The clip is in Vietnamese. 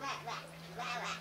Vạ vạ